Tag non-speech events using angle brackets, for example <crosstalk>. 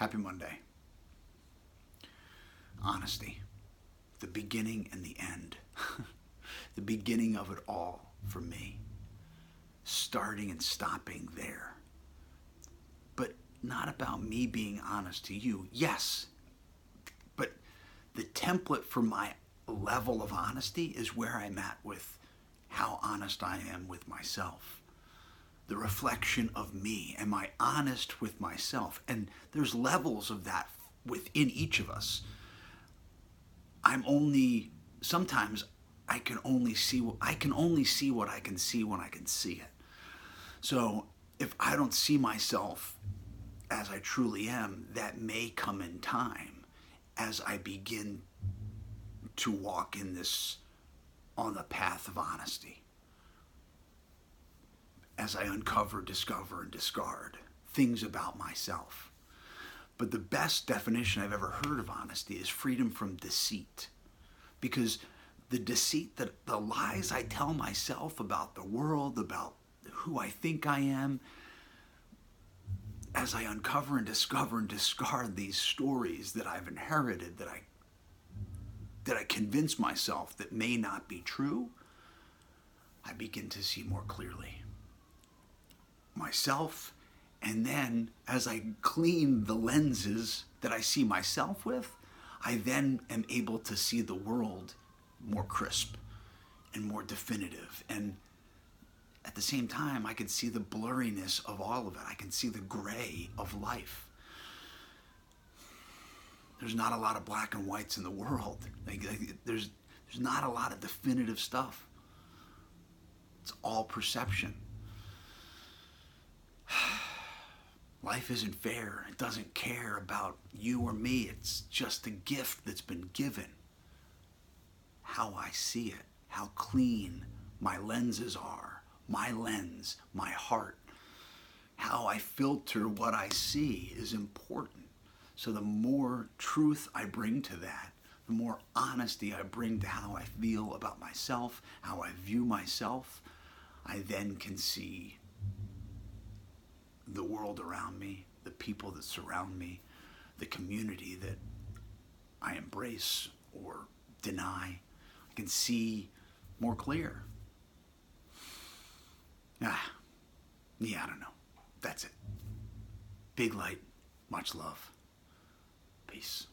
Happy Monday. Honesty, the beginning and the end, <laughs> the beginning of it all for me, starting and stopping there. But not about me being honest to you. Yes, but the template for my level of honesty is where I'm at with how honest I am with myself. The reflection of me. Am I honest with myself? And there's levels of that within each of us. I'm only sometimes I can only see I can only see what I can see when I can see it. So if I don't see myself as I truly am, that may come in time as I begin to walk in this on the path of honesty. As I uncover, discover, and discard things about myself. But the best definition I've ever heard of honesty is freedom from deceit. Because the deceit that the lies I tell myself about the world, about who I think I am, as I uncover and discover and discard these stories that I've inherited that I that I convince myself that may not be true, I begin to see more clearly myself. And then as I clean the lenses that I see myself with, I then am able to see the world more crisp and more definitive. And at the same time, I can see the blurriness of all of it. I can see the gray of life there's not a lot of black and whites in the world. <laughs> Like, like, there's there's not a lot of definitive stuff. It's all perception. Life isn't fair. It doesn't care about you or me. It's just a gift that's been given. How I see it, how clean my lenses are, my lens, my heart, how I filter what I see is important. So the more truth I bring to that, the more honesty I bring to how I feel about myself, how I view myself, I then can see the world around me, the people that surround me, the community that I embrace or deny. I can see more clear. Ah, yeah, I don't know. That's it. Big light, much love. Peace.